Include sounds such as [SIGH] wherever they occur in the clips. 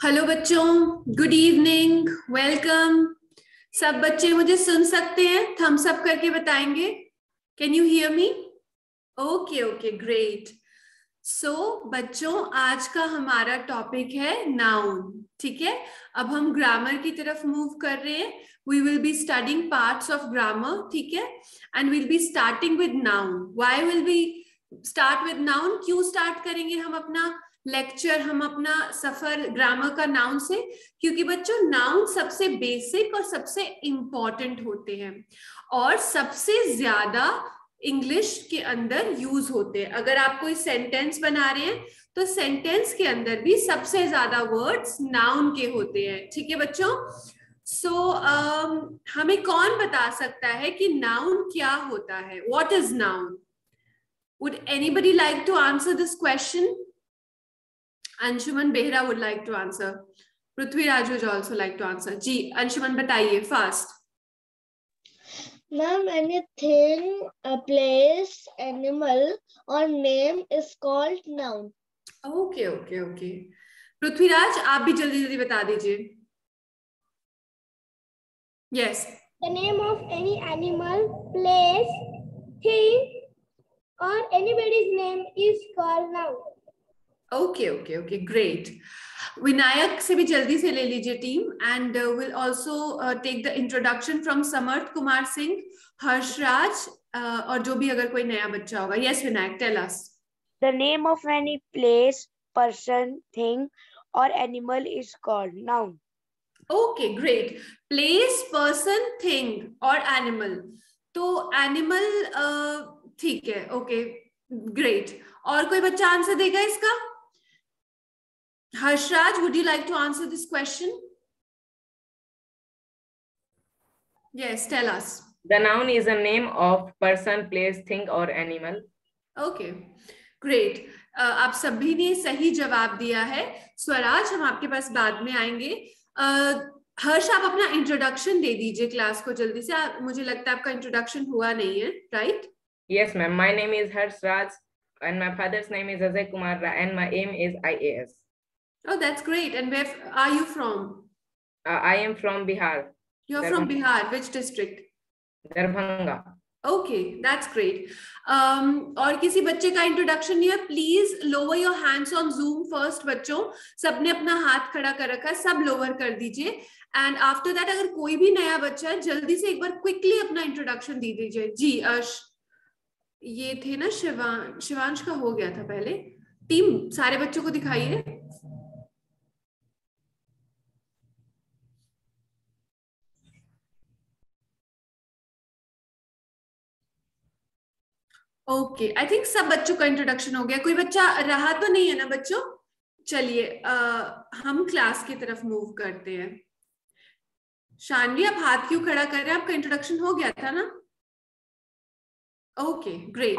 Hello बच्चों. Good evening welcome सब बच्चे मुझे सुन सकते हैं? थम्स अप करके बताएँगे? Can you hear me okay okay great so बच्चों, आज का हमारा टॉपिक है नाउन ठीक है? अब हम ग्रामर की तरफ़ मूव कर रहे हैं. We will be studying parts of grammar ठीक है? And will be starting with noun why will be start with noun क्यों स्टार्ट करेंगे हम अपना लेक्चर हम अपना सफ़र ग्रामर का नाउन से क्योंकि बच्चों नाउन सबसे बेसिक और सबसे इंपॉर्टेंट होते हैं। और सबसे ज़्यादा इंग्लिश के अंदर यूज़ होते हैं। अगर आप कोई सेंटेंस बना रहे हैं तो सेंटेंस के अंदर भी सबसे ज़्यादा वर्ड्स नाउन के होते हैं। ठीक है बच्चों? सो so, um, हमें कौन बता सकता है कि नाउन क्या होता है? What is noun would anybody like to answer this question Anshuman Behera would like to answer Prithviraj would also like to answer जी अंशुमन बताइए fast ma'am any thing place animal और name is called noun okay okay okay Prithviraj आप भी जल्दी जल्दी बता दीजिए yes the name of any animal place thing और anybody's name is called noun okay okay okay great Vinayak से भी जल्दी से ले लीजिए team and will also take the introduction from Samarth Kumar Singh Harshraj और जो भी अगर कोई नया बच्चा होगा। Yes Vinayak tell us the name of any place person thing और animal is called noun okay great place person thing और एनिमल तो एनिमल uh, ठीक है ओके ग्रेट और कोई बच्चा आंसर देगा इसका? Harshraj, would you like to answer this question? Yes, tell us. The noun is a name of person, place, thing or animal. Okay, great. Uh, आप सभी ने सही जवाब दिया है स्वराज हम आपके पास बाद में आएँगे uh, हर्ष आप अपना इंट्रोडक्शन दे दीजिए क्लास को जल्दी से आ, मुझे लगता है आपका इंट्रोडक्शन हुआ नहीं है right yes ma'am my name is Harsh Raj and my father's name is Ajay Kumar and my aim is IAS. Oh, that's great. And where are you from? Uh, I am from Bihar. You're Darbhanga. from Bihar. Which district? Darbhanga. Okay, that's great. Um, और किसी बच्चे का introduction नहीं है please lower your hands on Zoom first बच्चों सबने अपना हाथ खड़ा कर रखा है सब लोअर कर दीजिए एंड आफ्टर दैट अगर कोई भी नया बच्चा है जल्दी से एक बार क्विकली अपना इंट्रोडक्शन दे दीजिए जी अश ये थे ना शिवान शिवांश का हो गया था पहले टीम सारे बच्चों को दिखाइए ओके आई थिंक सब बच्चों का इंट्रोडक्शन हो गया। कोई बच्चा रहा तो नहीं है ना बच्चों? चलिए हम क्लास की तरफ़ मूव करते हैं। शानवी आप हाथ क्यों खड़ा कर रहे हैं? आपका इंट्रोडक्शन हो गया था ना? Okay great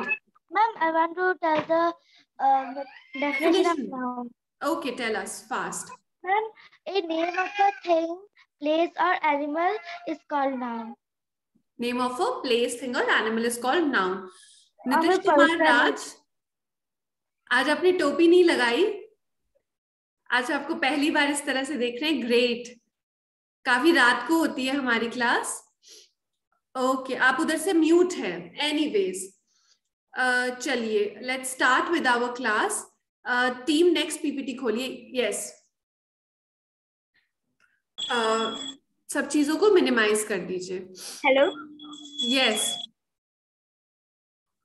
ma'am I want to tell the okay tell us fast ma'am a name of a thing place और animal is called noun name of a place thing और animal is called noun Nitish Kumar Raj आज आपने टोपी नहीं लगाई। आज आपको पहली बार इस तरह से देख रहे हैं। ग्रेट काफ़ी रात को होती है हमारी क्लास ओके okay, आप उधर से म्यूट है। एनीवेज uh, चलिए let's start with our class team next PPT खोलिए। यस सब चीज़ों को मिनिमाइज कर दीजिए। Hello yes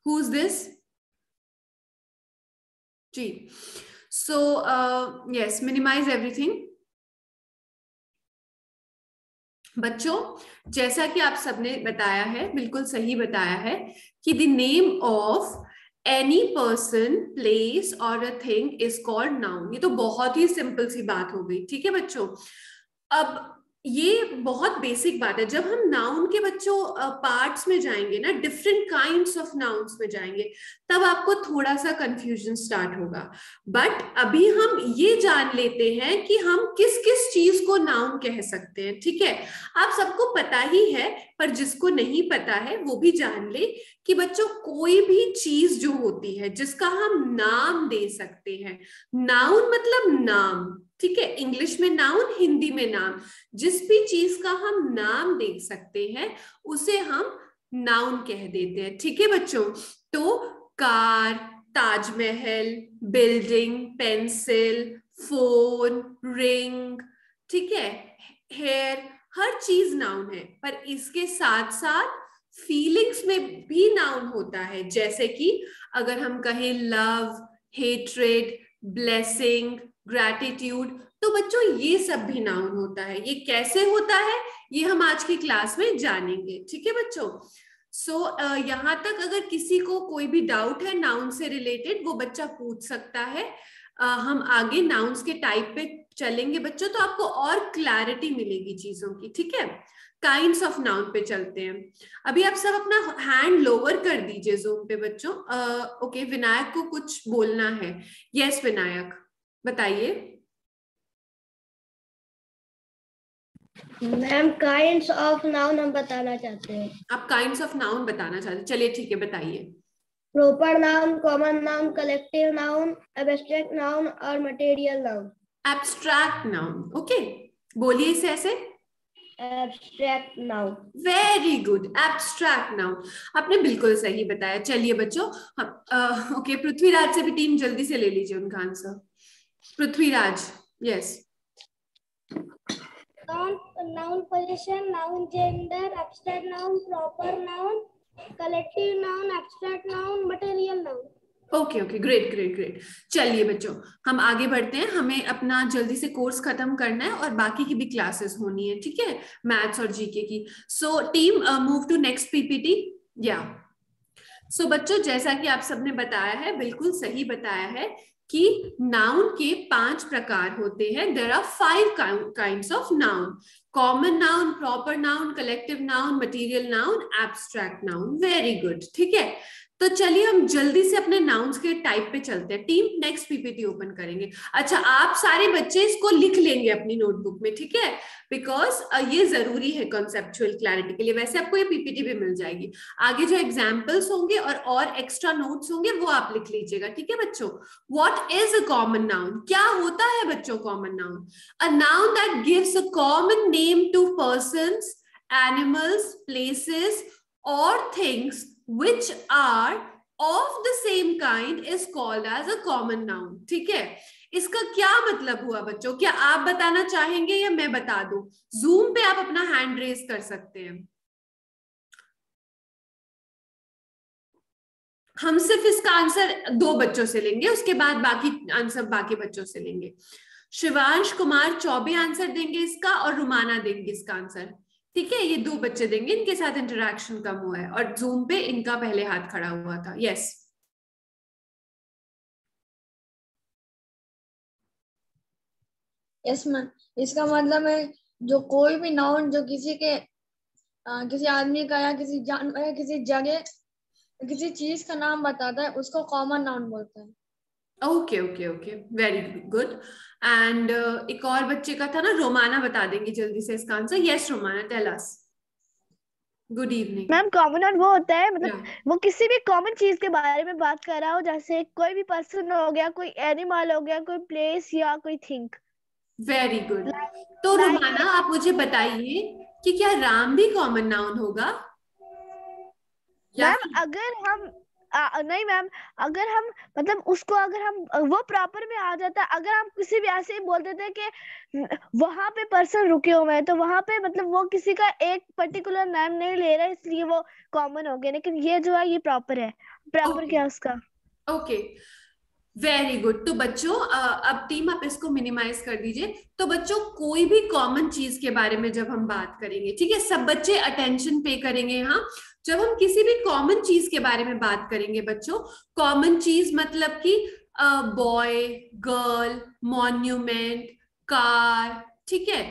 Who's this? G. So, uh, yes, minimize everything. बच्चों जैसा कि आप सबने बताया है बिल्कुल सही बताया है कि the name of any person place और a thing is called noun ये तो बहुत ही सिंपल सी बात हो गई ठीक है बच्चों अब ये बहुत बेसिक बात है। जब हम नाउन के बच्चों पार्ट्स uh, में जाएँगे ना डिफरेंट काइंड्स ऑफ़ नाउन्स में जाएँगे तब आपको थोड़ा सा कंफ्यूजन स्टार्ट होगा। बट अभी हम ये जान लेते हैं कि हम किस किस चीज़ को नाउन कह सकते हैं ठीक है? आप सबको पता ही है पर जिसको नहीं पता है वो भी जान ले कि बच्चों कोई भी चीज़ जो होती है जिसका हम नाम दे सकते हैं। नाउन मतलब नाम। ठीक है इंग्लिश में नाउन हिंदी में नाम जिस भी चीज़ का हम नाम देख सकते हैं, उसे हम नाउन कह देते हैं। ठीक है बच्चों? तो car, Taj Mahal building pencil phone ring ठीक है हेयर हर चीज़ नाउन है। पर इसके साथ साथ फीलिंग्स में भी नाउन होता है। जैसे कि अगर हम कहें लव हेट्रेड ब्लेसिंग ग्रैटिट्यूड तो बच्चों ये सब भी नाउन होता है। ये कैसे होता है? ये हम आज की क्लास में जानेंगे। ठीक है बच्चों? सो so, uh, यहाँ तक अगर किसी को कोई भी डाउट है नाउन से रिलेटेड वो बच्चा पूछ सकता है। uh, हम आगे नाउन्स के टाइप पे चलेंगे बच्चों तो आपको और क्लैरिटी मिलेगी चीज़ों की। ठीक है? काइंड ऑफ़ नाउन पे चलते हैं। अभी आप सब अपना हैंड लोअर कर दीजिए जूम पे बच्चों। ओके uh, okay, विनायक को कुछ बोलना है। Yes yes, Vinayak. बताइए। मैम काइंड्स ऑफ़ नाउन हम बताना चाहते हैं। आप काइंड्स ऑफ़ नाउन बताना चाहते हैं। चलिए ठीक है बताइए। Proper noun common noun collective noun abstract noun और material noun abstract noun okay बोलिए इसे ऐसे। Abstract noun very good abstract noun आपने बिल्कुल सही बताया। चलिए बच्चों हम ओके पृथ्वीराज से भी टीम जल्दी से ले लीजिए उनका answer Prithviraj yes noun noun position noun gender abstract noun proper noun collective noun abstract noun material noun. Okay okay great great great चलिए बच्चों हम आगे बढ़ते हैं। हमें अपना जल्दी से कोर्स खत्म करना है और बाकी की भी क्लासेस होनी है ठीक है? मैथ्स और जीके की। So team move to next PPT या सो बच्चों जैसा कि आप सबने बताया है बिल्कुल सही बताया है कि नाउन के पाँच प्रकार होते हैं। There are five kind of noun common noun proper noun collective noun material noun abstract noun very good ठीक है? तो चलिए हम जल्दी से अपने नाउन्स के टाइप पे चलते हैं। टीम नेक्स्ट पीपीटी ओपन करेंगे। अच्छा आप सारे बच्चे इसको लिख लेंगे अपनी नोटबुक में, ठीक है? बिकॉज़ ये ज़रूरी है कॉन्सेप्चुअल क्लैरिटी के लिए। वैसे आपको ये पीपीटी भी मिल जाएगी। आगे जो एग्जाम्पल्स होंगे और और एक्स्ट्रा नोट्स होंगे, वो आप लिख लीजिएगा, ठीक है बच्चों? What is a common noun क्या होता है बच्चों common noun a noun that gives a common name to person animals places और things which are of the same kind is called as a common noun. ठीक है? इसका क्या मतलब हुआ बच्चों? क्या आप बताना चाहेंगे या मैं बता दू? जूम पे आप अपना हैंड रेज कर सकते हैं। हम सिर्फ़ इसका आंसर दो बच्चों से लेंगे, उसके बाद बाकी आंसर बाकी बच्चों से लेंगे। शिवांश कुमार चौबे आंसर देंगे इसका और रुमाना देंगे इसका आंसर ठीक है ये दो बच्चे देंगे इनके साथ इंटरेक्शन कम हुआ है और जूम पे इनका पहले हाथ खड़ा हुआ था। यस यस मैम इसका मतलब है जो कोई भी नाउन जो किसी के आ, किसी आदमी का या किसी जानवर या किसी जगह किसी चीज़ का नाम बताता है उसको कॉमन नाउन बोलते हैं। Okay okay okay very good and एक और बच्चे का था ना रोमाना बता देंगे जल्दी से इसका answer yes Romana tell us good evening ma'am common noun वो होता है मतलब yeah. वो किसी भी कॉमन चीज़ के बारे में बात कर रहा हो जैसे कोई भी पर्सन हो गया कोई एनिमल हो गया कोई प्लेस या कोई थिंक वेरी गुड तो रोमाना आप मुझे बताइए कि क्या राम भी कॉमन नाउन होगा? मैम अगर हम आ, नहीं मैम अगर हम मतलब उसको अगर हम वो प्रॉपर में आ जाता अगर हम किसी भी ऐसे ही बोल देते कि वहाँ पे पर्सन रुके हुए हैं तो वहाँ पे मतलब वो किसी का एक पर्टिकुलर नाम नहीं ले रहा इसलिए वो कॉमन हो गया। लेकिन ये जो है ये प्रॉपर है। Proper okay. क्या उसका? Okay okay. वेरी गुड तो बच्चों अब टीम आप इसको मिनिमाइज कर दीजिए। तो बच्चों कोई भी कॉमन चीज़ के बारे में जब हम बात करेंगे ठीक है? सब बच्चे अटेंशन पे करेंगे यहाँ। जब हम किसी भी कॉमन चीज़ के बारे में बात करेंगे बच्चों कॉमन चीज़ मतलब कि बॉय गर्ल मॉन्यूमेंट कार ठीक है?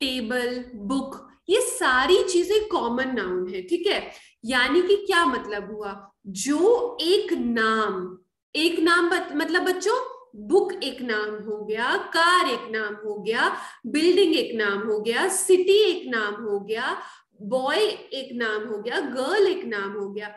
टेबल बुक ये सारी चीज़ें कॉमन नाउन है ठीक है? यानी कि क्या मतलब हुआ? जो एक नाम एक नाम बत, मतलब बच्चों बुक एक नाम हो गया कार एक नाम हो गया बिल्डिंग एक नाम हो गया सिटी एक नाम हो गया बॉय एक नाम हो गया गर्ल एक नाम हो गया,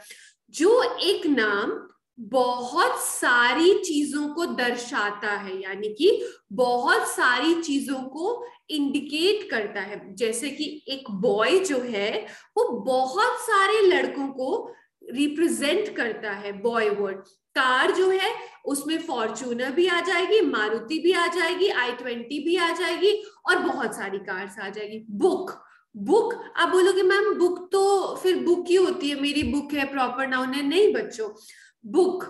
जो एक नाम बहुत सारी चीज़ों को दर्शाता है, यानी कि बहुत सारी चीज़ों को इंडिकेट करता है। जैसे कि एक बॉय जो है, वो बहुत सारे लड़कों को रिप्रेजेंट करता है बॉय वर्ड कार जो है, उसमें फॉर्चूनर भी आ जाएगी, मारुति भी आ जाएगी आई ट्वेंटी भी आ जाएगी और बहुत सारी कार्स आ जाएगी। Book book? आप बोलोगे, मैम, बुक तो फिर बुक ही होती है, मेरी बुक है, प्रॉपर नाउन है नहीं बच्चों। बुक,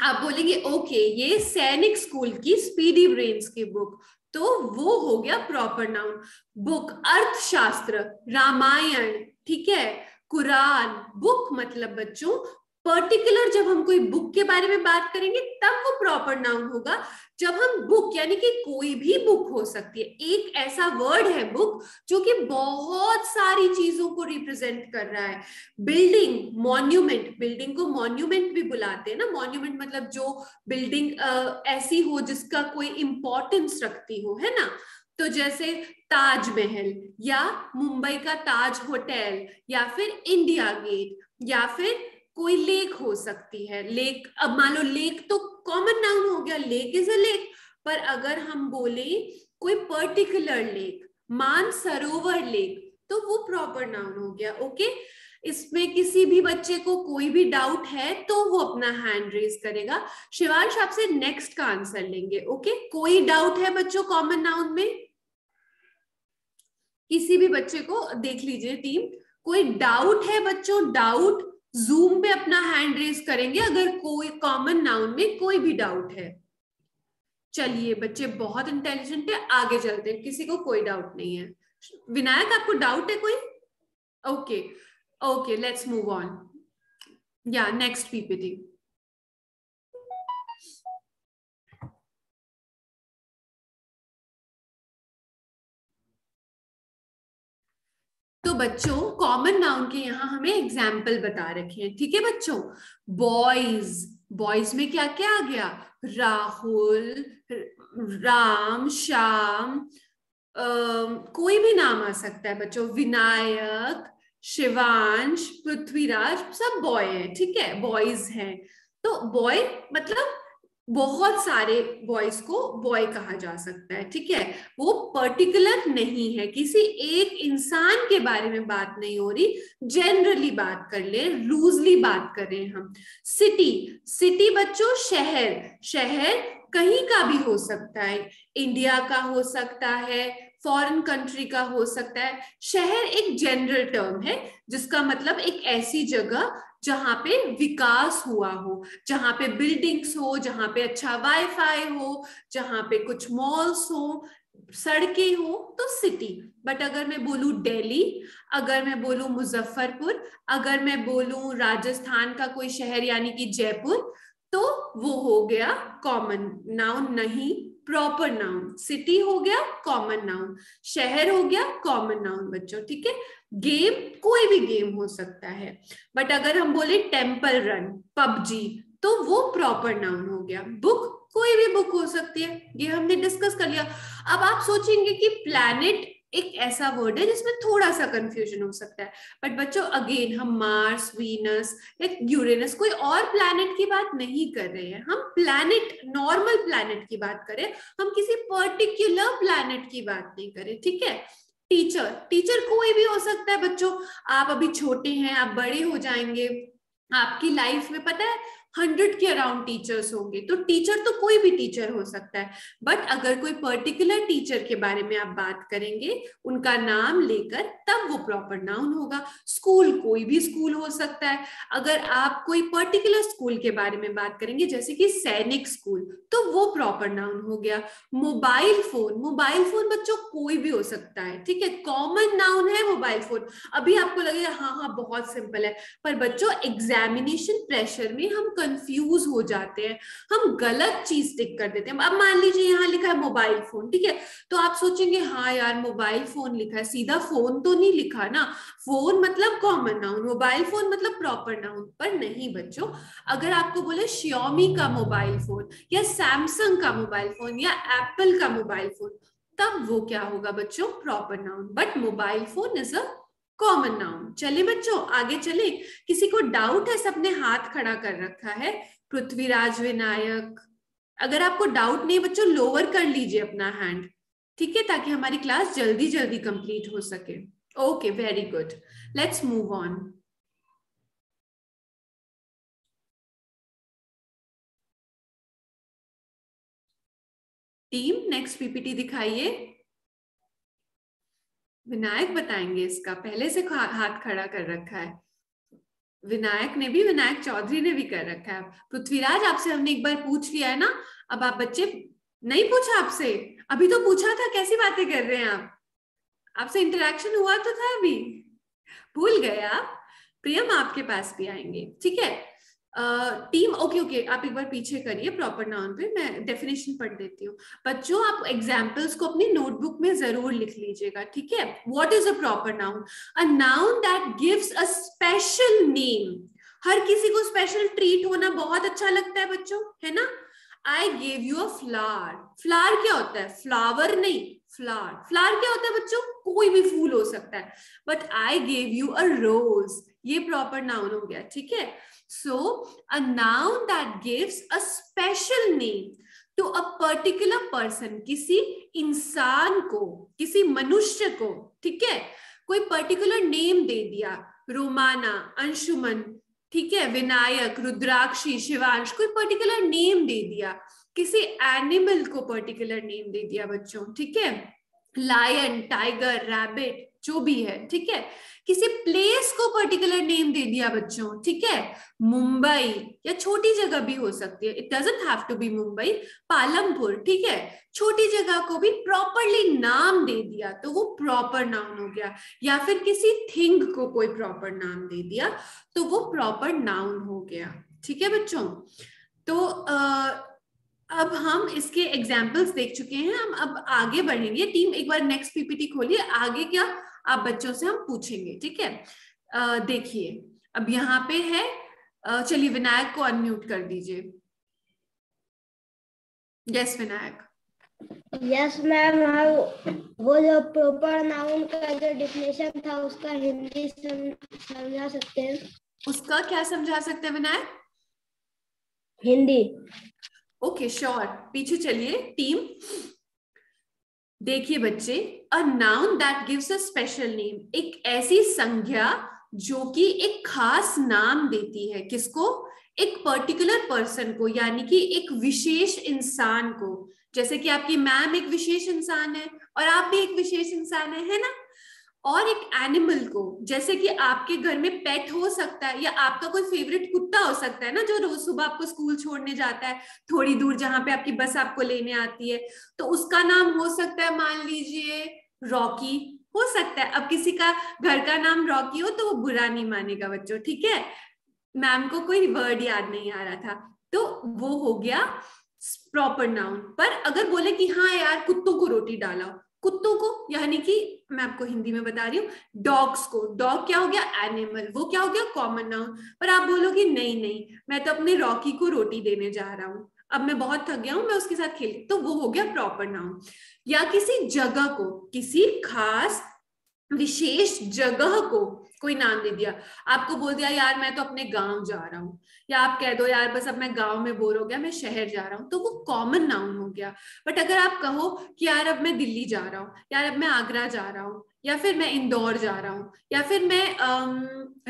आप बोलेंगे, ओके, ये सैनिक स्कूल की स्पीडी ब्रेन्स की बुक। तो वो हो गया प्रॉपर नाउन। बुक, अर्थशास्त्र, रामायण, ठीक है? कुरान, बुक मतलब बच्चों पर्टिकुलर जब हम कोई बुक के बारे में बात करेंगे, तब वो प्रॉपर नाउन होगा। जब हम बुक यानी कि कोई भी बुक हो सकती है, एक ऐसा वर्ड है बुक जो कि बहुत सारी चीज़ों को रिप्रेजेंट कर रहा है। बिल्डिंग मॉन्यूमेंट बिल्डिंग को मॉन्यूमेंट भी बुलाते हैं ना। मॉन्यूमेंट मतलब जो बिल्डिंग ऐसी हो जिसका कोई इंपॉर्टेंस रखती हो, है ना? तो जैसे ताजमहल, या मुंबई का ताज होटल, या फिर इंडिया गेट, या फिर कोई लेक हो सकती है। लेक अब मान लो लेक तो कॉमन नाउन हो गया। लेक इज़ अ लेक पर अगर हम बोले कोई पर्टिकुलर लेक मान सरोवर लेक तो वो प्रॉपर नाउन हो गया। ओके इसमें किसी भी बच्चे को कोई भी डाउट है तो वो अपना हैंड रेज करेगा। शिवांश आपसे नेक्स्ट का आंसर लेंगे। ओके कोई डाउट है बच्चों कॉमन नाउन में? किसी भी बच्चे को, देख लीजिए टीम कोई डाउट है बच्चों? डाउट जूम पे अपना हैंड रेस करेंगे, अगर कोई कॉमन नाउन में कोई भी डाउट है। चलिए, बच्चे बहुत इंटेलिजेंट है, आगे चलते हैं, किसी को कोई डाउट नहीं है। विनायक, आपको डाउट है कोई? Okay okay let's move on या नेक्स्ट पीपीटी बच्चों कॉमन नाउन के यहाँ हमें एग्ज़ाम्पल बता रखे हैं, ठीक है बच्चों? बॉयज़ बॉयज़ में क्या क्या आ गया? राहुल, राम, श्याम कोई भी नाम आ सकता है बच्चों, विनायक, शिवांश, पृथ्वीराज, सब बॉय है, ठीक है? बॉयज़ हैं। तो बॉय मतलब बहुत सारे बॉयज़ को बॉय कहा जा सकता है, ठीक है? वो पर्टिकुलर नहीं है, किसी एक इंसान के बारे में बात नहीं हो रही जनरली बात कर ले लूजली बात कर रहे हैं हम। सिटी सिटी बच्चों, शहर शहर कहीं का भी हो सकता है। इंडिया का हो सकता है फॉरेन कंट्री का हो सकता है। शहर एक जनरल टर्म है, जिसका मतलब एक ऐसी जगह जहाँ पे विकास हुआ हो, जहाँ पे बिल्डिंग्स हो, जहाँ पे अच्छा वाईफाई हो, जहाँ पे कुछ मॉल्स हो, सड़कें हो तो सिटी बट अगर मैं बोलूँ दिल्ली अगर मैं बोलूँ मुजफ्फरपुर, अगर मैं बोलूँ राजस्थान का कोई शहर यानी कि जयपुर तो वो हो गया कॉमन नाउन नहीं प्रॉपर नाउन सिटी हो गया कॉमन नाउन शहर हो गया कॉमन नाउन बच्चों, ठीक है? गेम, कोई भी गेम हो सकता है। बट अगर हम बोले टेंपल रन, पबजी तो वो प्रॉपर नाउन हो गया। बुक, कोई भी बुक हो सकती है। ये हमने डिस्कस कर लिया। अब आप सोचेंगे कि प्लैनेट एक ऐसा वर्ड है जिसमें थोड़ा सा कंफ्यूजन हो सकता है। बट बच्चों अगेन हम मार्स वीनस या यूरेनस कोई और प्लैनेट की बात नहीं कर रहे हैं। हम प्लैनेट नॉर्मल प्लैनेट की बात करें हम किसी पर्टिकुलर प्लैनेट की बात नहीं करें ठीक है? टीचर टीचर कोई भी हो सकता है, बच्चों, आप अभी छोटे हैं, आप बड़े हो जाएँगे, आपकी लाइफ में, पता है हंड्रेड के अराउंड टीचर्स होंगे तो टीचर तो कोई भी टीचर हो सकता है, बट अगर कोई पर्टिकुलर टीचर के बारे में आप बात करेंगे, उनका नाम लेकर तब वो प्रॉपर नाउन होगा। स्कूल कोई भी स्कूल हो सकता है। अगर आप कोई पर्टिकुलर स्कूल के बारे में बात करेंगे, जैसे कि सैनिक स्कूल तो वो प्रॉपर नाउन हो गया। मोबाइल फ़ोन मोबाइल फ़ोन बच्चों कोई भी हो सकता है, ठीक है? कॉमन नाउन है मोबाइल फ़ोन अभी आपको लगेगा हाँ हाँ बहुत सिंपल है, पर बच्चों एग्जामिनेशन प्रेशर में हम कंफ्यूज हो जाते हैं। हम गलत चीज़ टिक कर देते हैं। अब मान लीजिए यहाँ लिखा है मोबाइल फ़ोन ठीक है? तो आप सोचेंगे हाँ यार मोबाइल फ़ोन लिखा है। सीधा फ़ोन तो नहीं लिखा ना? फ़ोन मतलब कॉमन नाउन मोबाइल फ़ोन मतलब प्रॉपर नाउन पर नहीं बच्चों। अगर आपको बोले श्योमी का मोबाइल फ़ोन या सैमसंग का मोबाइल फ़ोन या एप्पल का मोबाइल फ़ोन तब वो क्या होगा बच्चों? Proper noun but mobile phone is a common noun चले बच्चों, आगे चले किसी को डाउट है, सबने हाथ खड़ा कर रखा है, पृथ्वीराज विनायक। अगर आपको डाउट नहीं बच्चों लोअर कर लीजिए अपना हैंड ठीक है, ताकि हमारी क्लास जल्दी जल्दी कंप्लीट हो सके। Okay very good let's move on team next PPT दिखाइए। विनायक बताएँगे इसका। पहले से हाथ खड़ा कर रखा है। विनायक ने भी, विनायक चौधरी ने भी कर रखा है। पृथ्वीराज, आपसे हमने एक बार पूछ लिया है ना? अब आप बच्चे, नहीं पूछा आपसे? अभी तो पूछा था, कैसी बातें कर रहे हैं आप? आपसे इंटरेक्शन हुआ तो था अभी। भूल गए आप। प्रियम आपके पास भी आएँगे, ठीक है? टीम ओके ओके आप एक बार पीछे करिए प्रॉपर नाउन पे, मैं डेफिनेशन पढ़ देती हूँ। बच्चों आप एग्जाम्पल्स को अपनी नोटबुक में ज़रूर लिख लीजिएगा, ठीक है? What is a proper noun a noun that gives a special name हर किसी को स्पेशल ट्रीट होना बहुत अच्छा लगता है बच्चों, है ना? I gave you a flower flower क्या होता है? फ्लावर नहीं फ्लावर फ्लावर क्या होता है बच्चों? कोई भी फूल हो सकता है। But I gave you a rose ये प्रॉपर नाउन हो गया ठीक है? सो a noun that gives a special name to a particular person, किसी इंसान को किसी मनुष्य को ठीक है? कोई पर्टिकुलर नेम दे दिया रोमाना अंशुमन ठीक है? विनायक रुद्राक्षी शिवांश कोई पर्टिकुलर नेम दे दिया किसी एनिमल को पर्टिकुलर नेम दे दिया बच्चों ठीक है? लायन टाइगर रैबिट जो भी है ठीक है? किसी प्लेस को पर्टिकुलर नेम दे दिया बच्चों ठीक है? मुंबई या छोटी जगह भी हो सकती है। It doesn't have to be Mumbai Palampur ठीक है? छोटी जगह को भी प्रॉपरली नाम दे दिया तो वो प्रॉपर नाउन हो गया। या फिर किसी थिंग को कोई प्रॉपर नाम दे दिया तो वो प्रॉपर नाउन हो गया ठीक है बच्चों? तो आ, अब हम इसके एग्जाम्पल्स देख चुके हैं हम अब आगे बढ़ेंगे। टीम एक बार नेक्स्ट पीपीटी खोलिए। आगे क्या आप बच्चों से हम पूछेंगे ठीक है? देखिए अब यहाँ पे है चलिए विनायक को अनम्यूट कर दीजिए। यस विनायक। यस मैम वो जो प्रॉपर नाउन का जो डिफिनेशन था उसका हिंदी समझा सकते हैं? उसका क्या समझा सकते हैं Vinayak? Hindi. Okay okay, sure sure. पीछे चलिए टीम देखिए बच्चे a noun that gives a special name एक ऐसी संज्ञा जो कि एक खास नाम देती है किसको? एक पर्टिकुलर पर्सन को, यानी कि एक विशेष इंसान को। जैसे कि आपकी मैम एक विशेष इंसान है और आप भी एक विशेष इंसान है है ना? और एक एनिमल को, जैसे कि आपके घर में पेट हो सकता है या आपका कोई फेवरेट कुत्ता हो सकता है ना, जो रोज सुबह आपको स्कूल छोड़ने जाता है, थोड़ी दूर जहाँ पे आपकी बस आपको लेने आती है तो उसका नाम हो सकता है, मान लीजिए रॉकी, हो सकता है। अब किसी का घर का नाम रॉकी हो तो वो बुरा नहीं मानेगा बच्चों, ठीक है? मैम को कोई वर्ड याद नहीं आ रहा था। तो वो हो गया प्रॉपर नाउन पर अगर बोले कि हाँ यार, कुत्तों को रोटी डाला कुत्तों को, यानी कि मैं आपको हिंदी में बता रही हूँ डॉग्स को। डॉग क्या हो गया? एनिमल वो क्या हो गया? कॉमन नाउन पर आप बोलोगे, नहीं नहीं, मैं तो अपने रॉकी को रोटी देने जा रहा हूँ। अब मैं बहुत थक गया हूँ, मैं उसके साथ खेल तो वो हो गया प्रॉपर नाउन या किसी जगह को, किसी खास विशेष जगह को कोई नाम दे दिया। आपको बोल दिया, यार, मैं तो अपने गाँव जा रहा हूँ। या आप कह दो, यार, बस अब मैं गाँव में बोर हो गया, मैं शहर जा रहा हूँ। तो वो कॉमन नाउन हो गया। बट अगर आप कहो कि, यार, अब मैं दिल्ली जा रहा हूँ, यार, अब मैं आगरा जा रहा हूँ, या फिर मैं इंदौर जा रहा हूँ, या फिर मैं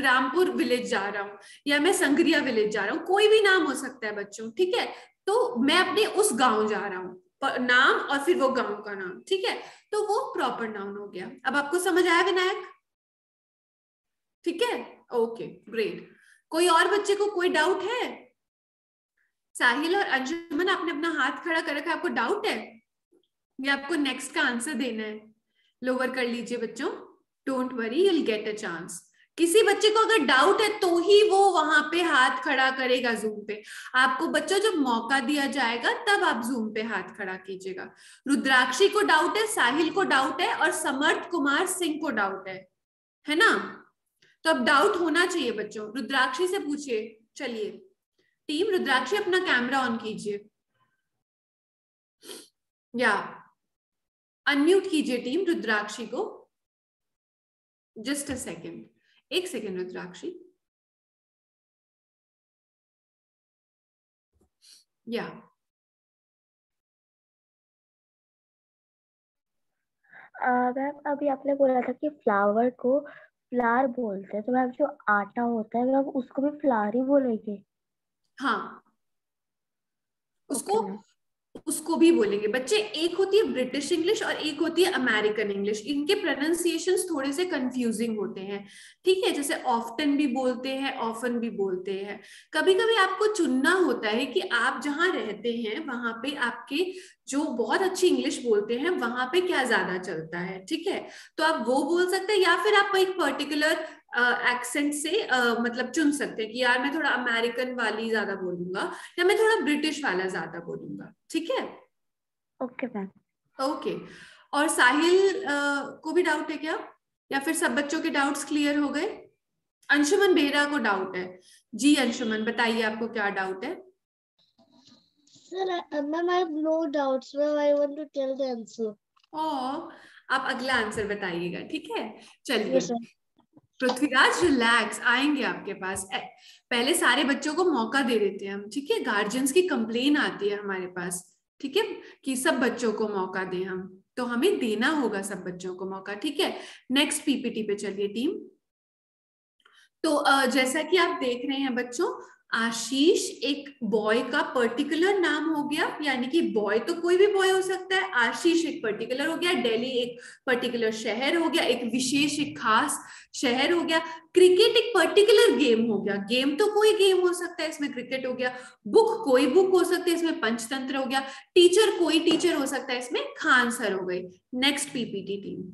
रामपुर विलेज जा रहा हूँ, या मैं संगरिया विलेज जा रहा हूँ, कोई भी नाम हो सकता है बच्चों, ठीक है? तो मैं अपने उस गाँव जा रहा हूँ नाम और फिर वो गाँव का नाम, ठीक है? तो वो प्रॉपर नाउन हो गया। अब आपको समझ आया विनायक? ठीक है? ओके ग्रेट कोई और बच्चे को कोई डाउट है? साहिल और अंजुमन, आपने अपना हाथ खड़ा कर रखा है, आपको डाउट है? या आपको नेक्स्ट का आंसर देना है? लोअर कर लीजिए बच्चों। Don't worry you'll get a chance किसी बच्चे को अगर डाउट है तो ही वो वहाँ पे हाथ खड़ा करेगा जूम पे। आपको बच्चों, जब मौका दिया जाएगा, तब आप जूम पे हाथ खड़ा कीजिएगा। रुद्राक्षी को डाउट है, साहिल को डाउट है और समर्थ कुमार सिंह को डाउट है। है ना? तो अब डाउट होना चाहिए बच्चों। रुद्राक्षी से पूछिए, चलिए। टीम रुद्राक्षी, अपना कैमरा ऑन कीजिए। या। अनम्यूट कीजिए टीम रुद्राक्षी को। जस्ट अ सेकेंड एक सेकेंड रुद्राक्षी। या। मैम अभी आपने बोला था कि फ्लावर को फ्लावर बोलते हैं तो मैम जो आटा होता है मैम उसको भी फ्लावर ही बोलेंगे? हाँ। उसको Okay. उसको भी बोलेंगे। बच्चे, एक होती है ब्रिटिश इंग्लिश और एक होती है अमेरिकन इंग्लिश इनके प्रोनाउंसिएशन थोड़े से कंफ्यूजिंग होते हैं। ठीक है, जैसे ऑफ्टन भी बोलते हैं ऑफन भी बोलते हैं। कभी कभी आपको चुनना होता है कि आप जहाँ रहते हैं, वहाँ पे आपके जो बहुत अच्छी इंग्लिश बोलते हैं, वहाँ पे क्या ज़्यादा चलता है। ठीक है? तो आप वो बोल सकते हैं या फिर आप एक पर्टिकुलर एक्सेंट से uh, मतलब चुन सकते हैं कि यार मैं थोड़ा अमेरिकन वाली ज़्यादा बोलूँगा या मैं थोड़ा ब्रिटिश वाला ज़्यादा बोलूँगा ठीक है? ओके मैम ओके और साहिल अ, को भी डाउट है क्या? या फिर सब बच्चों के डाउट्स क्लियर हो गए? अंशुमन बेहरा को डाउट है। जी अंशुमन बताइए आपको क्या डाउट है? Ma'am, I have no doubts. Ma'am, I want to tell the answer. ओ आप अगला आंसर बताइएगा ठीक है? चलिए. पृथ्वीराज रिलैक्स आएँगे आपके पास। पहले सारे बच्चों को मौका दे देते हैं हम, ठीक है? गार्जियंस की कंप्लेन आती है हमारे पास, ठीक है? कि सब बच्चों को मौका दें हम तो हमें देना होगा सब बच्चों को मौका, ठीक है? नेक्स्ट पीपीटी पे चलिए टीम तो जैसा कि आप देख रहे हैं बच्चों आशीष एक बॉय का पर्टिकुलर नाम हो गया, यानी कि बॉय तो कोई भी बॉय हो सकता है, आशीष एक पर्टिकुलर हो गया, दिल्ली एक पर्टिकुलर शहर हो गया, एक विशेष, एक खास शहर हो गया क्रिकेट एक पर्टिकुलर गेम हो गया गेम तो कोई गेम हो सकता है, इसमें क्रिकेट हो गया बुक कोई बुक हो सकती है, इसमें पंचतंत्र हो गया टीचर कोई टीचर हो सकता है, इसमें खान सर हो गई नेक्स्ट पीपीटी टीम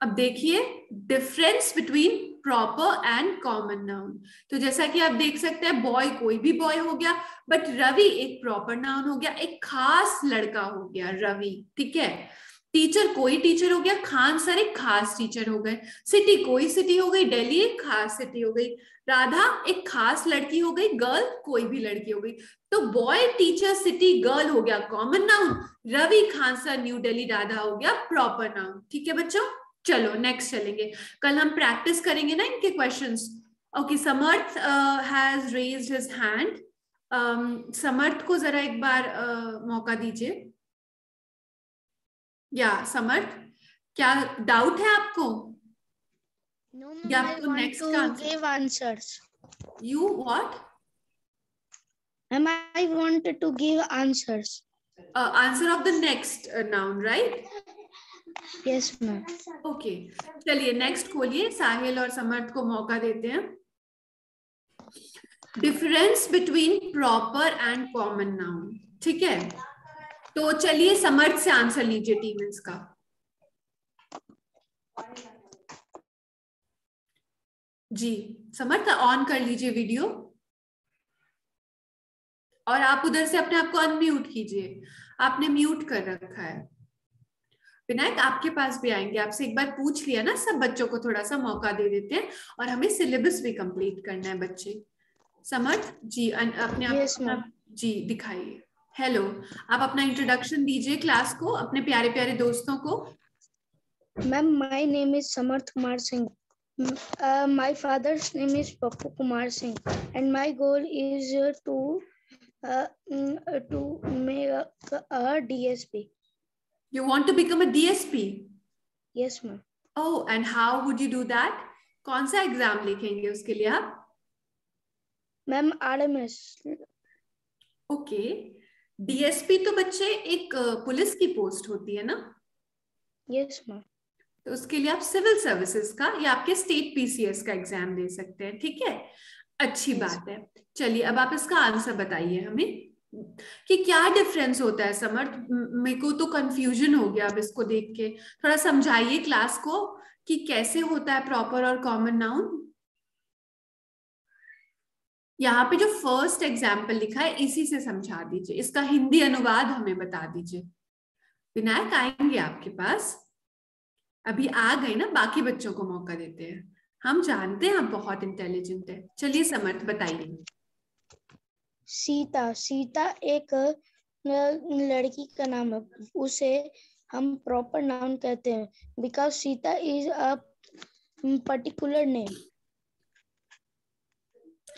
अब देखिए difference between proper and common noun तो जैसा कि आप देख सकते हैं बॉय कोई भी बॉय हो गया बट रवि एक प्रॉपर नाउन हो गया, एक खास लड़का हो गया, रवि, ठीक है? टीचर कोई टीचर हो गया, खान सर एक खास टीचर हो गए सिटी कोई सिटी हो गई दिल्ली एक खास सिटी हो गई, राधा एक खास लड़की हो गई गर्ल कोई भी लड़की हो गई। तो बॉय टीचर सिटी गर्ल हो गया common noun Ravi, Khan sir New Delhi Radha हो गया प्रॉपर नाउन ठीक है बच्चों? चलो नेक्स्ट चलेंगे। कल हम प्रैक्टिस करेंगे ना इनके question okay Samarth has raise his hand Samarth को जरा एक बार uh, मौका दीजिए। या समर्थ क्या डाउट है आपको? No, या आपको answer? What Ma'am, I wanted to give answers. Answer of the next noun right Yes, ma'am. Okay चलिए नेक्स्ट खोलिए। साहिल और समर्थ को मौका देते हैं। Difference between proper and common noun ठीक है? तो चलिए समर्थ से आंसर लीजिए टीम इसका जी समर्थ ऑन कर लीजिए वीडियो और आप उधर से अपने आप को अनम्यूट कीजिए। आपने म्यूट कर रखा है। विनायक आपके पास भी आएँगे। आपसे एक बार पूछ लिया ना सब बच्चों को थोड़ा सा मौका दे देते हैं और हमें सिलेबस भी कंप्लीट करना है बच्चे। समर्थ जी अपने आप Yes, जी दिखाइए। हेलो आप अपना इंट्रोडक्शन दीजिए क्लास को अपने प्यारे प्यारे दोस्तों को। Ma'am my name is Samarth Kumar Singh. Uh, my father's name is Pappu Kumar Singh, and my goal is uh, to uh, mm, uh, to make a, a DSP. You want to become a DSP Yes, ma'am. Oh and how would you do that कौन सा exam लिखेंगे उसके लिए आप Ma'am, RMS. Okay DSP तो बच्चे एक police की पोस्ट होती है ना Yes, ma'am. तो उसके लिए आप सिविल सर्विसेज़ का या आपके स्टेट पीसीएस का एग्ज़ाम दे सकते हैं ठीक है अच्छी Yes. बात है चलिए अब आप इसका आंसर बताइए हमें कि क्या डिफरेंस होता है समर्थ मेरे को तो कंफ्यूजन हो गया अब इसको देख के। थोड़ा समझाइए क्लास को कि कैसे होता है प्रॉपर और कॉमन नाउन यहाँ पे जो फ़र्स्ट एग्ज़ाम्पल लिखा है, इसी से समझा दीजिए। इसका हिंदी अनुवाद हमें बता दीजिए। विनायक आएँगे आपके पास। अभी आ गए ना, बाकी बच्चों को मौका देते हैं। हम जानते हैं आप बहुत इंटेलिजेंट है। चलिए समर्थ, बताइए। सीता सीता एक लड़की का नाम है उसे हम प्रॉपर नाउन कहते हैं because Sita is a particular name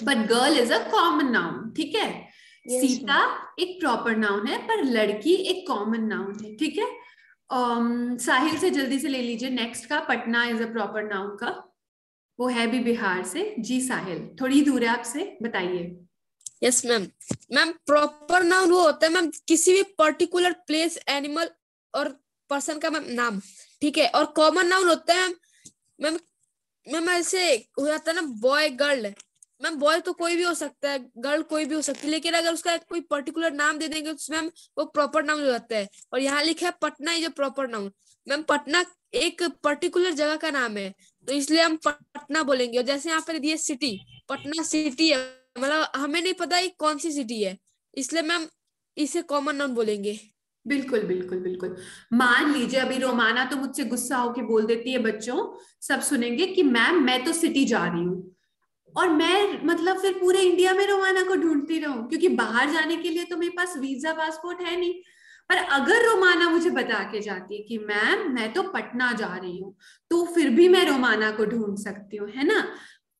but girl is a common noun ठीक है? Yes, सीता एक प्रॉपर नाउन है पर लड़की एक कॉमन नाउन है ठीक है? Um, साहिल से जल्दी से ले लीजिए नेक्स्ट का Patna is a proper noun का वो है भी बिहार से। जी साहिल थोड़ी दूर है आपसे बताइए। Yes ma'am ma'am proper noun वो होता है मैम किसी भी पर्टिकुलर प्लेस एनिमल और पर्सन का मैम नाम। ठीक है? और कॉमन नाउन होता है मैम मैम ऐसे हो जाता है ना बॉय गर्ल मैम बॉय तो कोई भी हो सकता है गर्ल कोई भी हो सकती है, लेकिन अगर उसका कोई पर्टिकुलर नाम दे देंगे तो मैम वो प्रॉपर नाउन हो जाता है। और यहाँ लिखा है, Patna is a proper noun ma'am Patna एक पर्टिकुलर जगह का नाम है तो इसलिए हम पटना बोलेंगे। और जैसे यहाँ पे दिए सिटी पटना सिटी है। मतलब हमें नहीं पता ये कौन सी सिटी है। इसलिए मैम इसे कॉमन नाउन बोलेंगे। बिल्कुल बिल्कुल बिल्कुल। मान लीजिए, अभी रोमाना तो मुझसे गुस्सा होके बोल देती है, बच्चों, सब सुनेंगे कि मैम, मैं तो सिटी जा रही हूँ। और मैं मतलब फिर पूरे इंडिया में रोमाना को ढूंढती रहूँ, क्योंकि बाहर जाने के लिए तो मेरे पास वीज़ा पासपोर्ट है नहीं। पर अगर रोमाना मुझे बता के जाती है कि मैम, मैं तो पटना जा रही हूँ तो फिर भी मैं रोमाना को ढूंढ सकती हूँ, है ना?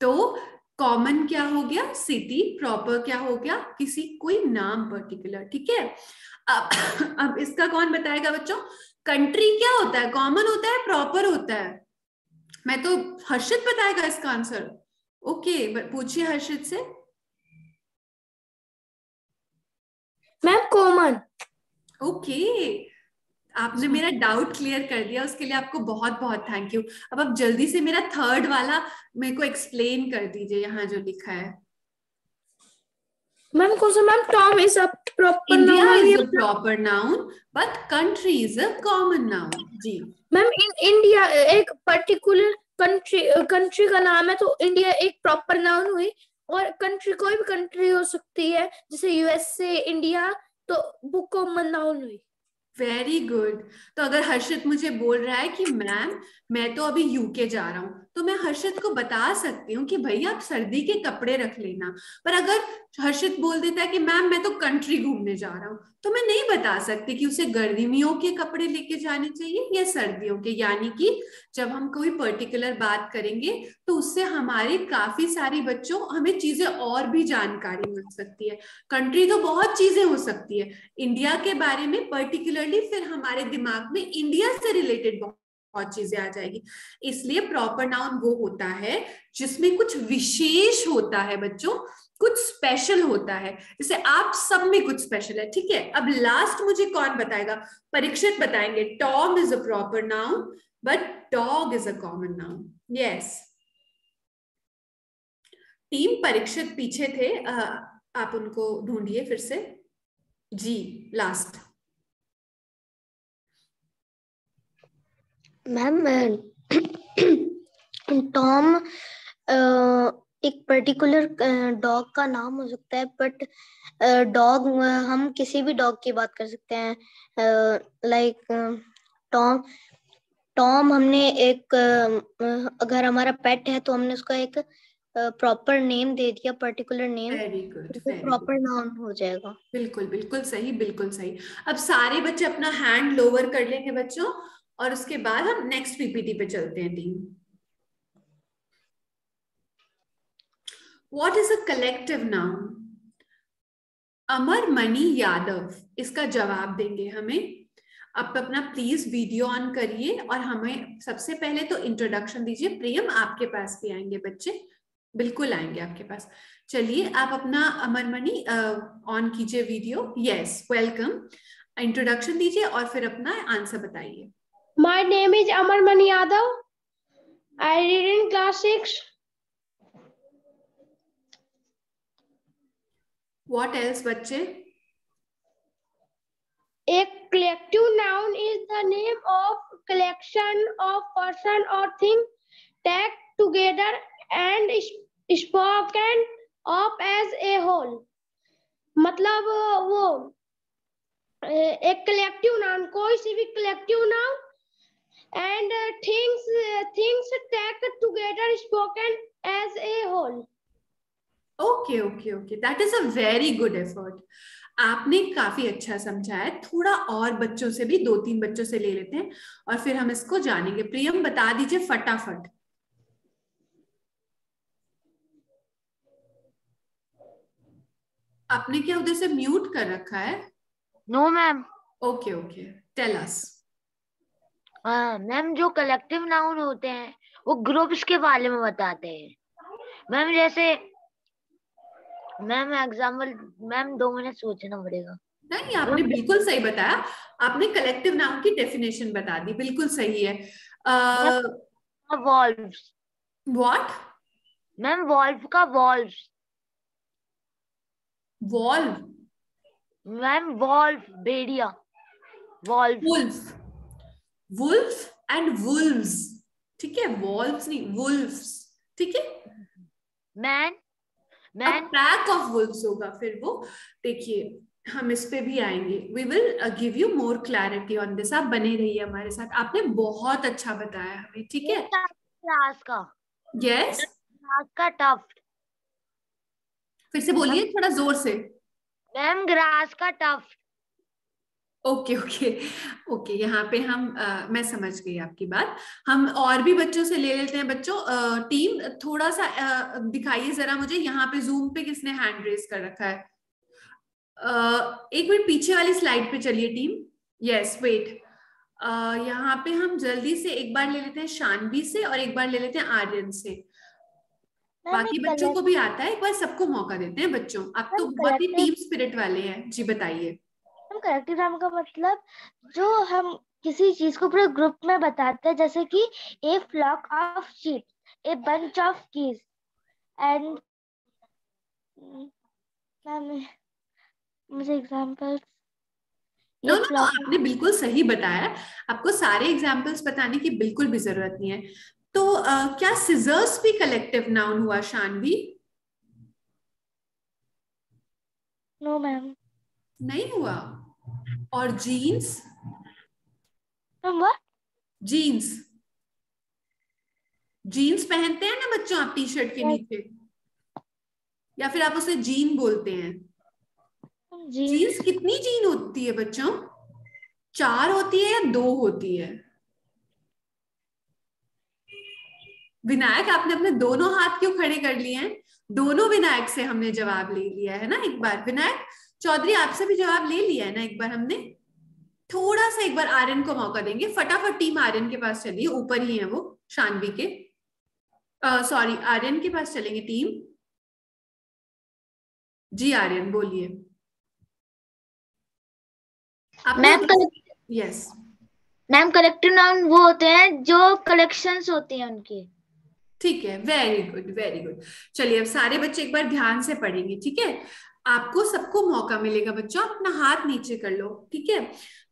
तो कॉमन क्या हो गया? सिटी प्रॉपर क्या हो गया? किसी कोई नाम पर्टिकुलर ठीक है? अब अब इसका कौन बताएगा बच्चों? कंट्री क्या होता है? कॉमन होता है प्रॉपर होता है? मैं तो हर्षित बताएगा इसका आंसर ओके पूछिए हर्षित से। मैम कॉमन ओके आपने मेरा डाउट क्लियर कर दिया उसके लिए आपको बहुत बहुत थैंक यू अब आप जल्दी से मेरा थर्ड वाला मेरे को एक्सप्लेन कर दीजिए यहाँ जो लिखा है। मैम कौन सा ma'am Tom is a proper noun is a proper noun but country is a common noun ji. Ma'am in India एक पर्टिकुलर कंट्री कंट्री का नाम है तो इंडिया एक प्रॉपर नाउन हुई और कंट्री कोई भी कंट्री हो सकती है जैसे यूएसए इंडिया तो वो कॉमन नाउन हुई। वेरी गुड तो अगर हर्षित मुझे बोल रहा है कि मैम मैं तो अभी यूके जा रहा हूँ। तो मैं हर्षित को बता सकती हूँ कि भैया, आप सर्दी के कपड़े रख लेना। पर अगर हर्षित बोल देता है कि, मैम, मैं तो कंट्री घूमने जा रहा हूँ। तो मैं नहीं बता सकती कि उसे गर्मियों के कपड़े लेके जाने चाहिए या सर्दियों के। यानी कि जब हम कोई पर्टिकुलर बात करेंगे तो उससे हमारे काफ़ी सारी बच्चों, हमें चीज़ें और भी जानकारी मिल सकती है। कंट्री तो बहुत चीज़ें हो सकती है। इंडिया के बारे में पर्टिकुलरली फिर हमारे दिमाग में इंडिया से रिलेटेड बहुत चीज़ें आ जाएगी। इसलिए प्रॉपर नाउन वो होता है जिसमें कुछ विशेष होता है बच्चों, कुछ स्पेशल होता है। जैसे आप सब में कुछ स्पेशल है, ठीक है? अब लास्ट मुझे कौन बताएगा? परीक्षित बताएँगे Tom is a proper noun but dog is a common noun yes team Parikshit पीछे थे आप उनको ढूंढिए फिर से। जी लास्ट मैम [CLEARS THROAT] टॉम एक पर्टिकुलर डॉग का नाम हो सकता है बट डॉग हम किसी भी डॉग की बात कर सकते हैं। लाइक टॉम टॉम हमने एक अगर हमारा पेट है तो हमने उसका एक प्रॉपर नेम दे दिया पर्टिकुलर नेम प्रॉपर नाउन हो जाएगा। बिल्कुल बिल्कुल सही बिल्कुल सही। अब सारे बच्चे अपना हैंड लोअर कर लेंगे बच्चों। और उसके बाद हम नेक्स्ट पीपीटी पे चलते हैं team what is a collective noun Amar Mani Yadav, इसका जवाब देंगे हमें। आप अपना प्लीज़ वीडियो ऑन करिए और हमें सबसे पहले तो इंट्रोडक्शन दीजिए। प्रियम आपके पास भी आएँगे बच्चे। बिल्कुल आएँगे आपके पास। चलिए, आप अपना अमर मणि ऑन कीजिए वीडियो यस वेलकम इंट्रोडक्शन दीजिए और फिर अपना आंसर बताइए। My name is Amar Mani Yadav. I read in class 6. What else बच्चे A collective noun is the name of collection of person or thing tagged together and spoken of as a whole. मतलब वो अ, एक collective noun कोई सी भी collective noun and things things tag together spoken as a whole okay okay okay that is a very good effort आपने काफ़ी अच्छा समझा है। थोड़ा और बच्चों से भी दो तीन बच्चों से ले लेते हैं और फिर हम इसको जानेंगे। प्रियम बता दीजिए फटाफट। आपने क्या उधर से म्यूट कर रखा है? No ma'am okay okay tell us ma'am जो कलेक्टिव नाउन होते हैं वो ग्रुप्स के बारे में बताते हैं। मैम जैसे मैम एग्ज़ाम्पल मैम दो मिनट सोचना पड़ेगा। नहीं आपने बिल्कुल सही बताया। आपने कलेक्टिव नाउन की डेफिनेशन बता दी बिल्कुल सही है। वॉल्व्स व्हाट मैम वॉल्व का valves valve ma'am valve Bhediya. Wolf wolf wolf and wolves ठीक है? वॉल्व्स नहीं वुल्फ्स ठीक है? Man man pack of wolves होगा फिर वो। देखिए हम इस पे भी आएँगे। We will give you more clarity on this आप बने रहिए हमारे साथ। आपने बहुत अच्छा बताया हमें ठीक है? क्लास का। यस क्लास का टफ्ट फिर से बोलिए थोड़ा ज़ोर से। मैम ग्रास का टफ्ट ओके ओके ओके यहाँ पे हम आ, मैं समझ गई आपकी बात। हम और भी बच्चों से ले लेते हैं बच्चों आ, टीम थोड़ा सा दिखाइए जरा मुझे यहाँ पे जूम पे किसने हैंड रेस कर रखा है। आ, एक मिनट पीछे वाली स्लाइड पे चलिए टीम। यस वेट यहाँ पे हम जल्दी से एक बार ले लेते हैं शानवी से और एक बार ले लेते हैं आर्यन से। बाकी बच्चों को भी आता है एक बार सबको मौका देते हैं बच्चों। आप तो बहुत ही टीम स्पिरिट वाले हैं। जी बताइए। कलेक्टिव नाम का मतलब जो हम किसी चीज़ को पूरे ग्रुप में बताते हैं जैसे कि a flock of sheet a bunch of keys and मुझे एग्जांपल्स नो नो नो आपने बिल्कुल सही बताया। आपको सारे एग्जांपल्स बताने की बिल्कुल भी ज़रूरत नहीं है। तो uh, क्या सिजर्स भी कलेक्टिव नाउन हुआ शानवी? नो no, मैम नहीं हुआ। और जीन्स? जीन्स। जीन्स पहनते हैं ना बच्चों आप टी शर्ट के नीचे? या फिर आप उसे जीन बोलते हैं? जीन्स कितनी जीन होती है बच्चों? चार होती है या दो होती है? विनायक आपने अपने दोनों हाथ क्यों खड़े कर लिए हैं? दोनों विनायक से हमने जवाब ले लिया है ना एक बार। विनायक चौधरी आपसे भी जवाब ले लिया है ना एक बार हमने? थोड़ा सा एक बार आर्यन को मौका देंगे। फटाफट टीम आर्यन के पास चलिए ऊपर ही है वो शानवी के। सॉरी आर्यन के पास चलेंगे टीम। जी आर्यन बोलिए। Ma'am yes ma'am collective noun वो होते हैं जो कलेक्शंस होती हैं उनकी। ठीक है वेरी गुड वेरी गुड चलिए अब सारे बच्चे एक बार ध्यान से पढ़ेंगे ठीक है? आपको सबको मौका मिलेगा बच्चों अपना हाथ नीचे कर लो, ठीक है?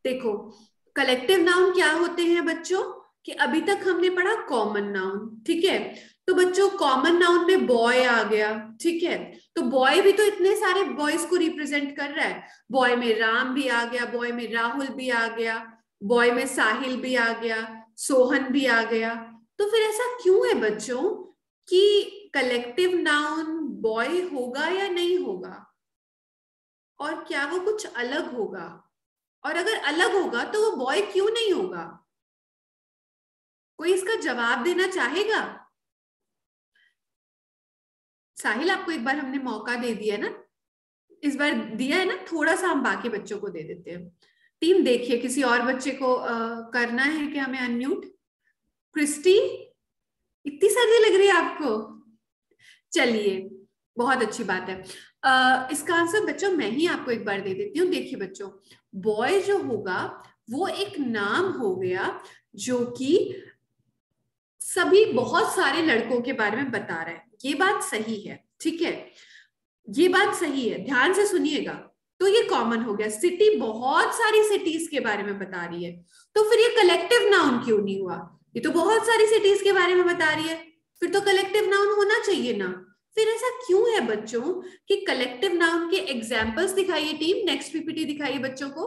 देखो कलेक्टिव नाउन क्या होते हैं बच्चों? कि अभी तक हमने पढ़ा कॉमन नाउन ठीक है? तो बच्चों कॉमन नाउन में बॉय आ गया, ठीक है? तो बॉय भी तो इतने सारे बॉयज़ को रिप्रेजेंट कर रहा है। बॉय में राम भी आ गया बॉय में राहुल भी आ गया बॉय में साहिल भी आ गया, सोहन भी आ गया। तो फिर ऐसा क्यों है बच्चों कि कलेक्टिव नाउन बॉय होगा या नहीं होगा? और क्या वो कुछ अलग होगा? और अगर अलग होगा तो वो बॉय क्यों नहीं होगा? कोई इसका जवाब देना चाहेगा? साहिल आपको एक बार हमने मौका दे दिया ना? इस बार दिया है ना? थोड़ा सा हम बाकी बच्चों को दे देते हैं। टीम देखिए किसी और बच्चे को आ, करना है कि हमें अनम्यूट क्रिस्टी इतनी सर्दी लग रही है आपको? चलिए बहुत अच्छी बात है। आ, इसका आंसर बच्चों मैं ही आपको एक बार दे देती हूँ। देखिए बच्चों बॉय जो होगा वो एक नाम हो गया जो कि सभी बहुत सारे लड़कों के बारे में बता रहा है। ये बात सही है ठीक है? ये बात सही है ध्यान से सुनिएगा। तो ये कॉमन हो गया। सिटी बहुत सारी सिटीज़ के बारे में बता रही है। तो फिर ये कलेक्टिव नाउन क्यों नहीं हुआ? ये तो बहुत सारी सिटीज़ के बारे में बता रही है। फिर तो कलेक्टिव नाउन होना चाहिए ना। फिर ऐसा क्यों है बच्चों कि कलेक्टिव नाउन के एग्जाम्पल्स दिखाइए टीम नेक्स्ट पीपीटी दिखाइए बच्चों को?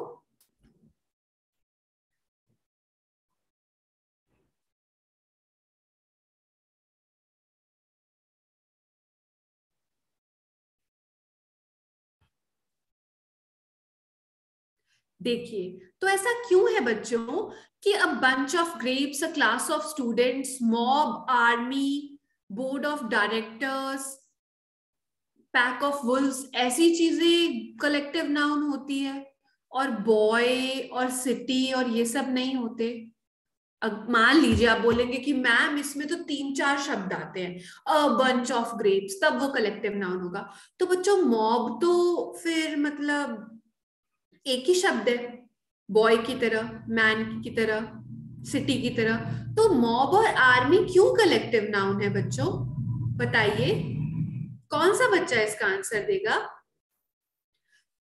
देखिए तो ऐसा क्यों है बच्चों कि a bunch of grapes a class of students mob army board of directors pack of wolves ऐसी चीज़ें कलेक्टिव नाउन होती है। और बॉय और सिटी और ये सब नहीं होते। मान लीजिए आप बोलेंगे कि मैम इसमें तो तीन चार शब्द आते हैं। अ बंच ऑफ़ ग्रेप्स तब वो कलेक्टिव नाउन होगा। तो बच्चों मॉब तो फिर मतलब एक ही शब्द है। बॉय की तरह मैन की तरह। सिटी की तरह। तो मॉब और आर्मी क्यों कलेक्टिव नाउन है बच्चों? बताइए। कौन सा बच्चा इसका आंसर देगा?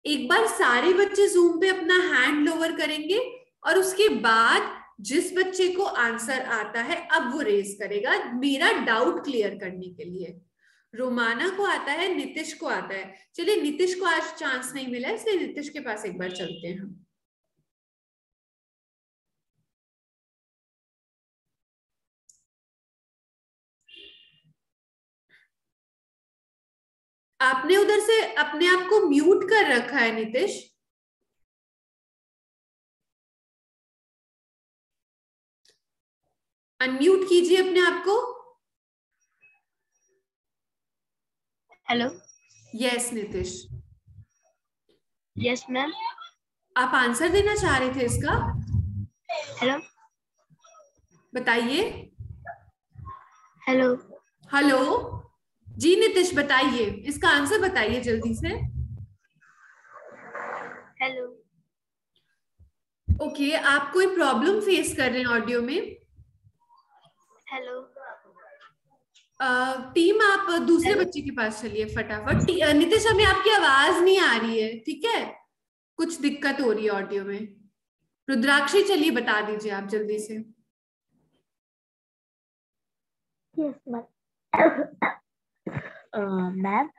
एक बार सारे बच्चे जूम पे अपना हैंड लोवर करेंगे और उसके बाद जिस बच्चे को आंसर आता है, अब वो रेस करेगा मेरा डाउट क्लियर करने के लिए। रोमाना को आता है, नीतिश को आता है। चलिए, नीतिश को आज चांस नहीं मिला, इसलिए नीतिश के पास एक बार चलते हैं हम। आपने उधर से अपने आप को म्यूट कर रखा है नीतिश। अनम्यूट कीजिए अपने आप को। Hello yes Nitish. Yes ma'am आप आंसर देना चाह रहे थे इसका? हेलो बताइए। हेलो हेलो जी नितिश बताइए। इसका आंसर बताइए जल्दी से। हेलो ओके okay, आप कोई प्रॉब्लम फेस कर रहे हैं ऑडियो में? हेलो टीम आप दूसरे Hello. बच्चे के पास चलिए फटाफट। नीतिश हमें आपकी आवाज़ नहीं आ रही है ठीक है? कुछ दिक्कत हो रही है ऑडियो में। रुद्राक्षी चलिए बता दीजिए आप जल्दी से। यस मैम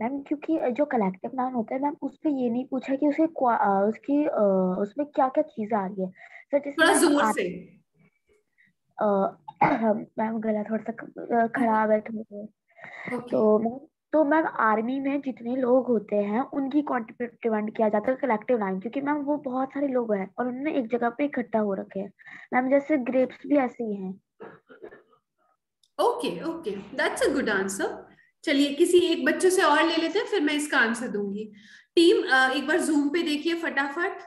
मैम क्योंकि जो कलेक्टिव नाउन होता है मैम उस पर ये नहीं पूछा कि उसे उसकी उसमें क्या क्या चीज़ें आ रही है। सर थोड़ा ज़ोर से। [CLEARS THROAT] मैम गला थोड़ा सा खराब है तो मैम तो मैम आर्मी में जितने लोग होते हैं उनकी डिमांड किया जाता है कलेक्टिव नाउन क्योंकि मैम वो बहुत सारे लोग हैं और उन्होंने एक जगह पे इकट्ठा हो रखे हैं। मैम जैसे ग्रेप्स भी ऐसे ही हैं। Okay okay. That's a good answer चलिए, किसी एक बच्चे से और ले लेते हैं, फिर मैं इसका आंसर दूँगी। टीम एक बार जूम पे देखिए फटाफट।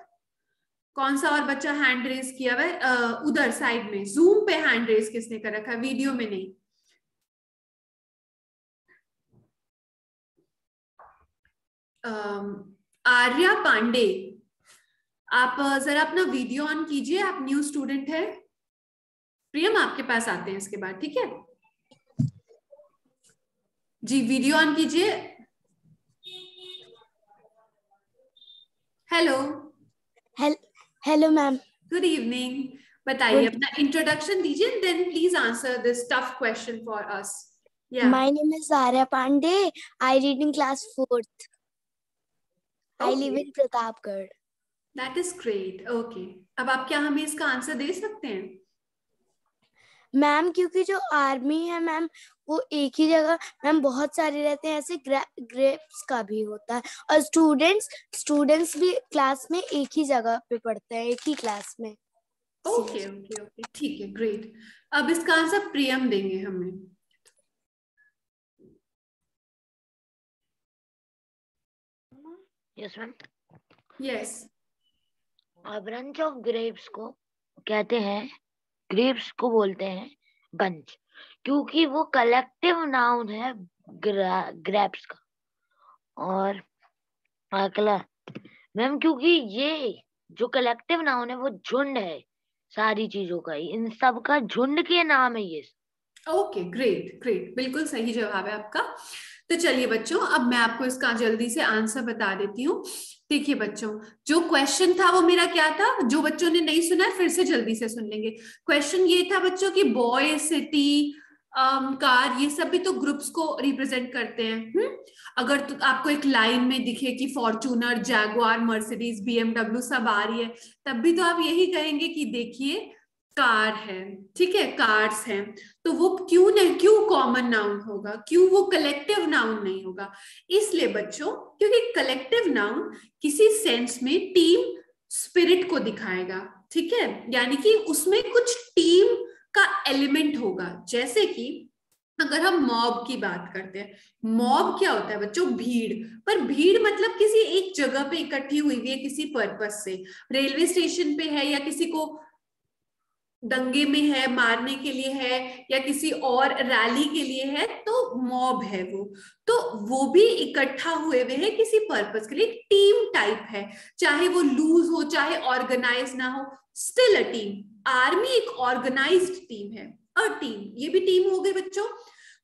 कौन सा और बच्चा हैंड रेस किया हुआ है? उधर साइड में। जूम पे हैंड रेस किसने कर रखा है? वीडियो में नहीं। आर्या पांडे, आप जरा अपना वीडियो ऑन कीजिए। आप न्यू स्टूडेंट है। प्रियम, आपके पास आते हैं इसके बाद, ठीक है? जी वीडियो ऑन कीजिए hello hello ma'am good evening बताइए अपना इंट्रोडक्शन दीजिए then please answer this tough question for us My name is Zarya Pandey. I read in class fourth. I live in Pratapgarh. That is great. Okay. अब आप क्या हमें इसका answer दे सकते हैं मैम क्योंकि जो आर्मी है मैम वो एक ही जगह मैम बहुत सारे रहते हैं ऐसे ग्रेप्स का भी होता है। और स्टूडेंट्स स्टूडेंट्स भी क्लास में एक ही जगह पे पढ़ते हैं एक ही क्लास में। Okay okay okay. ठीक है ग्रेट अब इसका आंसर प्रियम देंगे हमें। Yes ma'am yes branch of grapes को कहते हैं ग्रेप्स को बोलते हैं बंच क्योंकि वो कलेक्टिव नाउन है ग्रेप्स का। और अगला मैम क्योंकि ये जो कलेक्टिव नाउन है, वो झुंड है सारी चीज़ों का इन सब का झुंड के नाम है ये। ओके ग्रेट ग्रेट बिल्कुल सही जवाब है आपका। तो चलिए बच्चों, अब मैं आपको इसका जल्दी से आंसर बता देती हूँ। देखिए बच्चों, जो क्वेश्चन था वो मेरा क्या था? जो बच्चों ने नहीं सुना है, फिर से जल्दी से सुन लेंगे। क्वेश्चन ये था बच्चों की बॉय सिटी कार ये सब भी तो ग्रुप्स को रिप्रेजेंट करते हैं। हुँ? अगर तो आपको एक लाइन में दिखे कि फॉर्चूनर जैगुआर मर्सिडीज बीएमडब्ल्यू सब आ रही है, तब भी तो आप यही कहेंगे कि देखिए कार है, ठीक है कार्स हैं तो वो क्यों नहीं, क्यों कॉमन नाउन होगा? क्यों वो कलेक्टिव नाउन नहीं होगा? इसलिए बच्चों, क्योंकि कलेक्टिव नाउन किसी सेंस में टीम स्पिरिट को दिखाएगा, ठीक है? यानी कि उसमें कुछ टीम का एलिमेंट होगा। जैसे कि अगर हम मॉब की बात करते हैं मॉब क्या होता है बच्चों? भीड़। पर भीड़ मतलब किसी एक जगह पे इकट्ठी हुई हुई है किसी पर्पस से। रेलवे स्टेशन पे है या किसी को दंगे में है, मारने के लिए है या किसी और रैली के लिए है तो मॉब है वो। तो वो भी इकट्ठा हुए हुए है किसी पर्पस के लिए टीम टाइप है। चाहे वो लूज हो, चाहे ऑर्गेनाइज ना हो स्टिल अ टीम आर्मी एक ऑर्गेनाइज्ड टीम है अ टीम ये भी टीम हो गई बच्चों।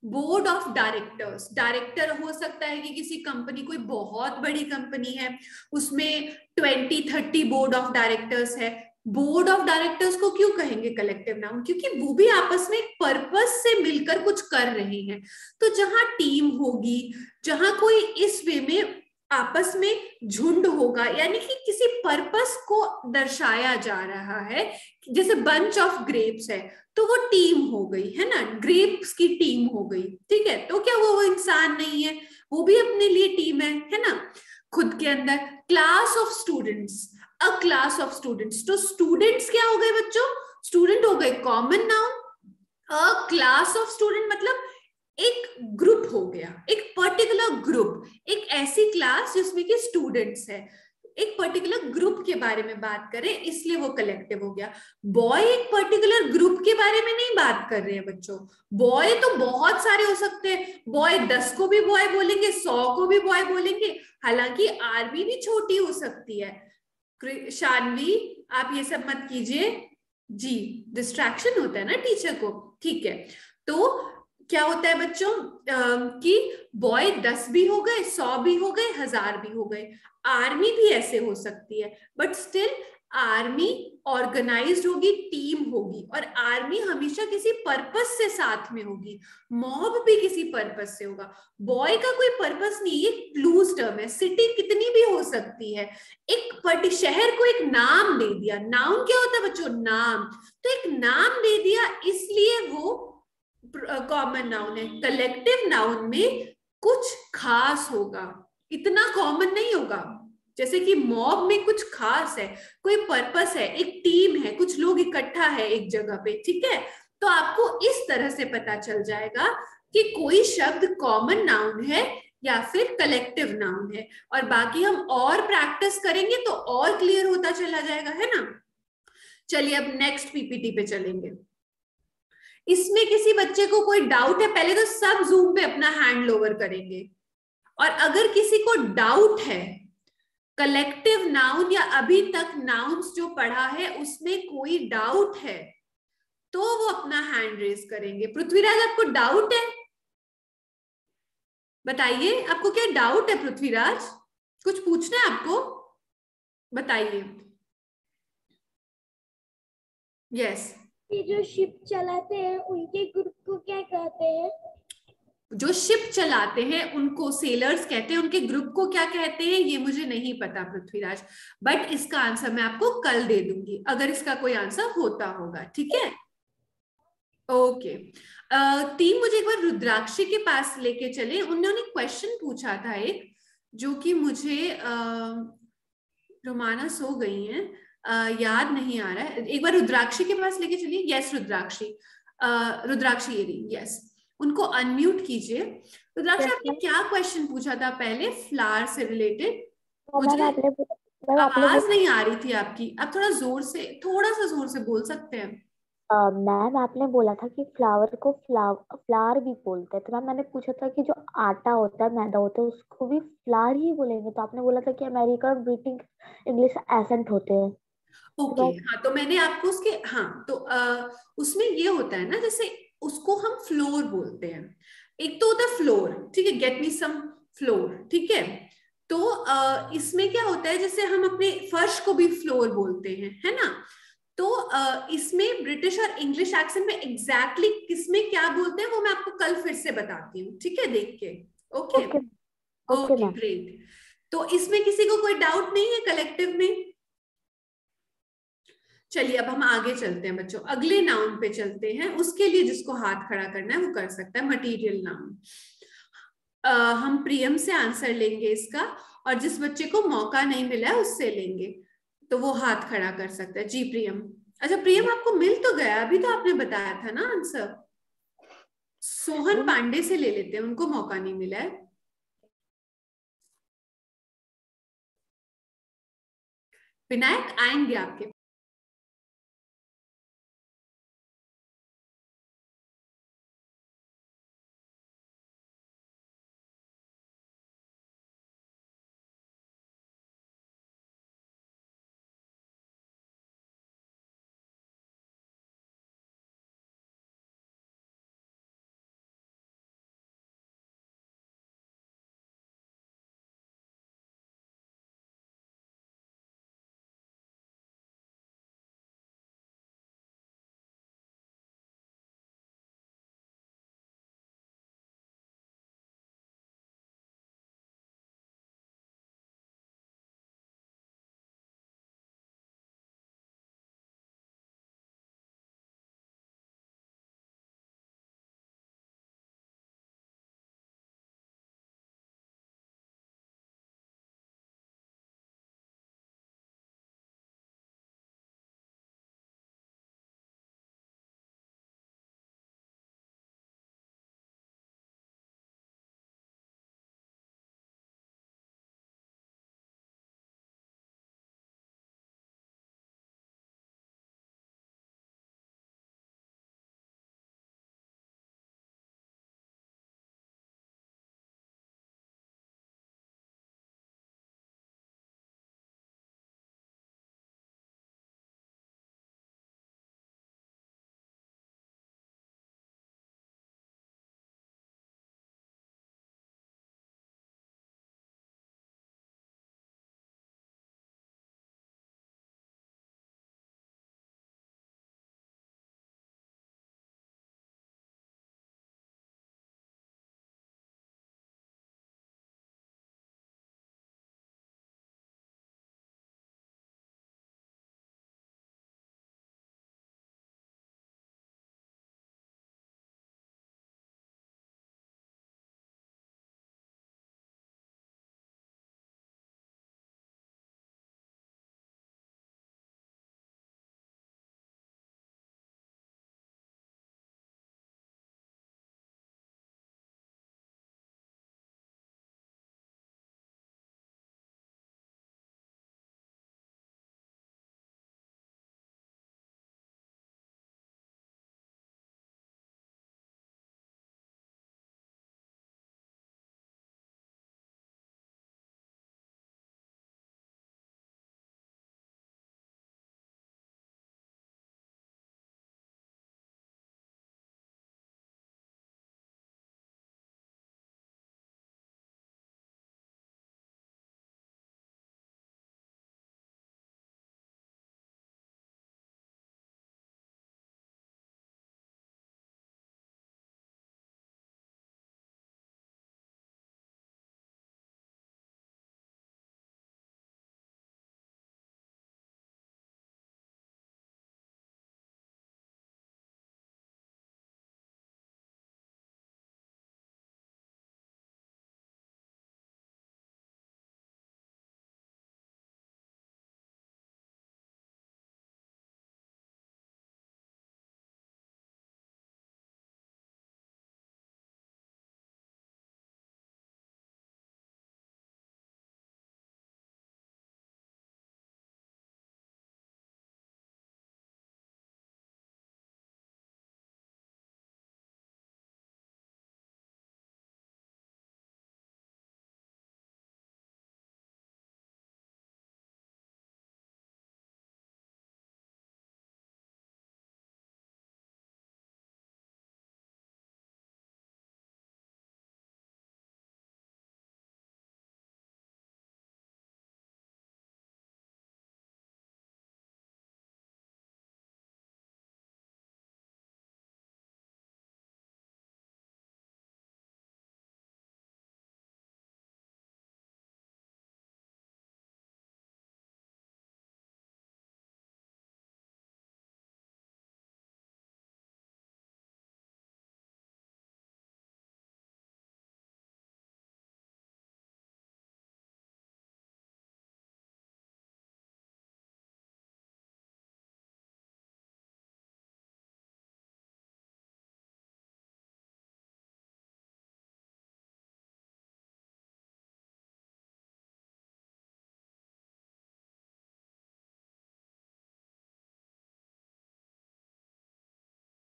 बोर्ड ऑफ़ डायरेक्टर्स डायरेक्टर हो सकता है कि किसी कंपनी कोई बहुत बड़ी कंपनी है। उसमें twenty thirty board of directors है। बोर्ड ऑफ़ डायरेक्टर्स को क्यों कहेंगे कलेक्टिव नाउन क्योंकि वो भी आपस में एक पर्पस से मिलकर कुछ कर रहे हैं। तो जहाँ टीम होगी, जहाँ कोई इस वे में आपस में झुंड होगा, यानी कि किसी पर्पस को दर्शाया जा रहा है, जैसे बंच ऑफ़ ग्रेप्स है तो वो टीम हो गई, है ना? ग्रेप्स की टीम हो गई, ठीक है? तो क्या वो वो इंसान नहीं है? वो भी अपने लिए टीम है है ना? खुद के अंदर class of students a class of students तो स्टूडेंट्स क्या हो गए बच्चों? स्टूडेंट हो गए common noun a class of student मतलब एक ग्रुप हो गया, एक पर्टिकुलर ग्रुप एक ऐसी क्लास जिसमें कि स्टूडेंट्स है। एक पर्टिकुलर ग्रुप के बारे में बात करें, इसलिए वो कलेक्टिव हो गया। बॉय एक पर्टिकुलर ग्रुप के बारे में नहीं बात कर रहे हैं बच्चों। बॉय तो बहुत सारे हो सकते हैं। बॉय दस को भी बॉय बोलेंगे, सौ को भी बॉय बोलेंगे। हालाँकि आर्मी भी छोटी हो सकती है। शानवी, आप ये सब मत कीजिए। जी डिस्ट्रैक्शन होता है ना टीचर को, ठीक है। तो क्या होता है बच्चों कि बॉय दस भी हो गए, सौ भी हो गए, हज़ार भी हो गए। आर्मी भी ऐसे हो सकती है बट स्टिल आर्मी ऑर्गेनाइज्ड होगी, टीम होगी और आर्मी हमेशा किसी पर्पस से साथ में होगी। मॉब भी किसी पर्पस से होगा। बॉय का कोई पर्पस नहीं ये लूज टर्म है। सिटी कितनी भी हो सकती है। एक पर्टी शहर को एक नाम दे दिया। नाउन क्या होता है बच्चों? नाम। तो एक नाम दे दिया, इसलिए वो कॉमन नाउन है। कलेक्टिव नाउन में कुछ खास होगा। इतना कॉमन नहीं होगा। जैसे कि मॉब में कुछ खास है, कोई पर्पस है, एक टीम है, कुछ लोग इकट्ठा है एक जगह पे, ठीक है? तो आपको इस तरह से पता चल जाएगा कि कोई शब्द कॉमन नाउन है या फिर कलेक्टिव नाउन है। और बाकी हम और प्रैक्टिस करेंगे तो और क्लियर होता चला जाएगा, है ना? चलिए अब नेक्स्ट पीपीटी पे चलेंगे। इसमें किसी बच्चे को कोई डाउट है, पहले तो सब जूम पे अपना हैंड लोवर करेंगे। और अगर किसी को डाउट है कलेक्टिव नाउन या अभी तक नाउन्स जो पढ़ा है, उसमें कोई डाउट है तो वो अपना हैंड रेज करेंगे। पृथ्वीराज, आपको डाउट है? बताइए, आपको क्या डाउट है पृथ्वीराज? कुछ पूछना है आपको? बताइए। यस जो शिप चलाते हैं, उनके ग्रुप को क्या कहते हैं? जो शिप चलाते हैं, उनको सेलर्स कहते हैं, उनके ग्रुप को क्या कहते हैं, ये मुझे नहीं पता, पृथ्वीराज। बट इसका आंसर मैं आपको कल दे दूँगी, अगर इसका कोई आंसर होता होगा, ठीक है? ओके टीम मुझे एक बार रुद्राक्षी के पास लेके चले। उन्होंने क्वेश्चन पूछा था एक, जो कि मुझे रोमाना सो गई है। हैं याद नहीं आ रहा है। एक बार रुद्राक्षी के पास लेके चलिए। यस रुद्राक्षी। रुद्राक्षी ये रही। यस उनको अनम्यूट कीजिए। रुद्राक्षी आपने क्या क्वेश्चन पूछा था पहले? फ्लावर से रिलेटेड मुझे आवाज़ नहीं आ रही थी आपकी। आप थोड़ा ज़ोर से थोड़ा सा ज़ोर से बोल सकते हैं। मैम uh, आपने बोला था कि फ्लावर को फ्लावर फ्लावर भी बोलते हैं। तो मैम मैंने पूछा था कि जो आटा होता है मैदा होता है उसको भी फ्लावर ही बोलेंगे। तो आपने बोला था कि अमेरिका ब्रिटिश इंग्लिश एसेंट होते हैं। ओके okay, तो, हाँ तो मैंने आपको उसके हाँ तो आ, उसमें ये होता है ना जैसे उसको हम फ्लोर बोलते हैं। एक तो होता है फ्लोर ठीक है गेट मी सम फ्लोर ठीक है? तो आ, इसमें क्या होता है जैसे हम अपने फर्श को भी फ्लोर बोलते हैं है ना? तो आ, इसमें ब्रिटिश और इंग्लिश एक्सेंट में एग्जैक्टली exactly किसमें क्या बोलते हैं वो मैं आपको कल फिर से बताती हूँ ठीक है देख के? ओके ओके ग्रेट तो इसमें किसी को कोई डाउट नहीं है कलेक्टिव में? चलिए अब हम आगे चलते हैं बच्चों। अगले नाउन पे चलते हैं। उसके लिए जिसको हाथ खड़ा करना है वो कर सकता है मटेरियल नाउन हम प्रियम से आंसर लेंगे इसका और जिस बच्चे को मौका नहीं मिला है उससे लेंगे। तो वो हाथ खड़ा कर सकता है। जी प्रियम। अच्छा प्रियम आपको मिल तो गया। अभी तो आपने बताया था ना आंसर सोहन पांडे से ले लेते हैं। उनको मौका नहीं मिला है। विनायक आएँगे आपके